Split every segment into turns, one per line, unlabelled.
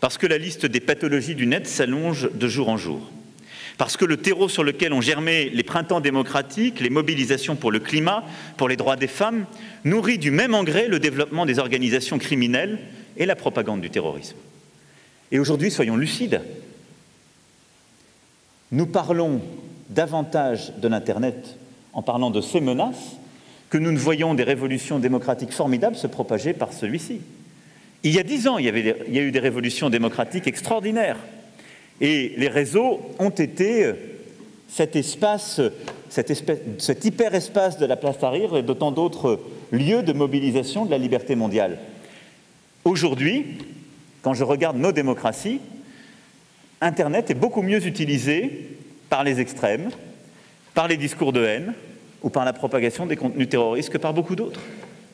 parce que la liste des pathologies du net s'allonge de jour en jour, parce que le terreau sur lequel ont germé les printemps démocratiques, les mobilisations pour le climat, pour les droits des femmes, nourrit du même engrais le développement des organisations criminelles et la propagande du terrorisme. Et aujourd'hui, soyons lucides, nous parlons davantage de l'Internet en parlant de ces menaces que nous ne voyons des révolutions démocratiques formidables se propager par celui-ci. Il y a dix ans, il y, a eu des révolutions démocratiques extraordinaires. Et les réseaux ont été euh, cet espace, cet, espèce, cet hyperespace de la place Tahrir et d'autant d'autres lieux de mobilisation de la liberté mondiale. Aujourd'hui, quand je regarde nos démocraties, Internet est beaucoup mieux utilisé par les extrêmes, par les discours de haine ou par la propagation des contenus terroristes que par beaucoup d'autres.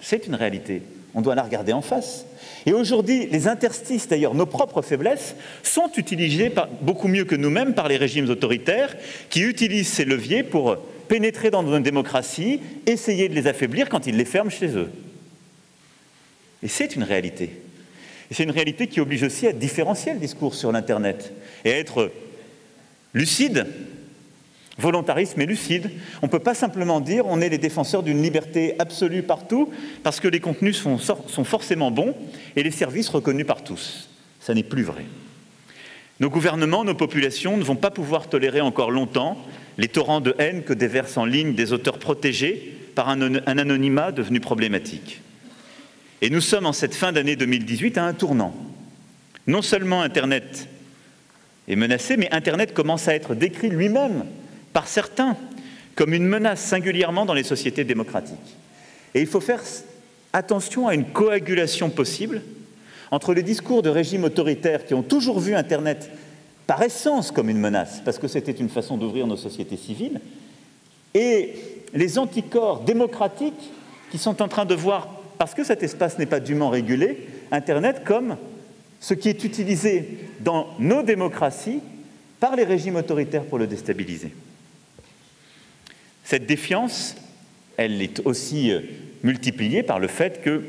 C'est une réalité. On doit la regarder en face. Et aujourd'hui, les interstices, d'ailleurs, nos propres faiblesses, sont utilisés beaucoup mieux que nous-mêmes par les régimes autoritaires qui utilisent ces leviers pour pénétrer dans nos démocraties, essayer de les affaiblir quand ils les ferment chez eux. Et c'est une réalité. Et c'est une réalité qui oblige aussi à différencier le discours sur l'Internet et à être lucide, volontariste mais lucide. On ne peut pas simplement dire on est les défenseurs d'une liberté absolue partout parce que les contenus sont, sont forcément bons et les services reconnus par tous. Ça n'est plus vrai. Nos gouvernements, nos populations ne vont pas pouvoir tolérer encore longtemps les torrents de haine que déversent en ligne des auteurs protégés par un, un anonymat devenu problématique. Et nous sommes en cette fin d'année 2018 à un tournant. Non seulement Internet est menacé, mais Internet commence à être décrit lui-même par certains comme une menace singulièrement dans les sociétés démocratiques. Et il faut faire attention à une coagulation possible entre les discours de régimes autoritaires qui ont toujours vu Internet par essence comme une menace, parce que c'était une façon d'ouvrir nos sociétés civiles, et les anticorps démocratiques qui sont en train de voir parce que cet espace n'est pas dûment régulé, Internet comme ce qui est utilisé dans nos démocraties par les régimes autoritaires pour le déstabiliser. Cette défiance, elle est aussi euh, multipliée par le fait que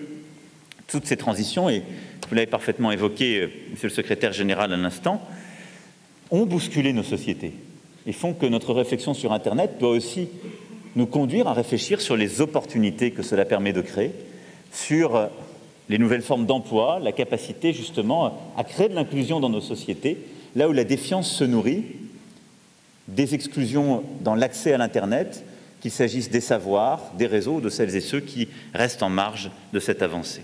toutes ces transitions, et vous l'avez parfaitement évoqué, euh, Monsieur le Secrétaire général, à l'instant, ont bousculé nos sociétés et font que notre réflexion sur Internet doit aussi nous conduire à réfléchir sur les opportunités que cela permet de créer sur les nouvelles formes d'emploi, la capacité justement à créer de l'inclusion dans nos sociétés, là où la défiance se nourrit, des exclusions dans l'accès à l'Internet, qu'il s'agisse des savoirs, des réseaux, de celles et ceux qui restent en marge de cette avancée.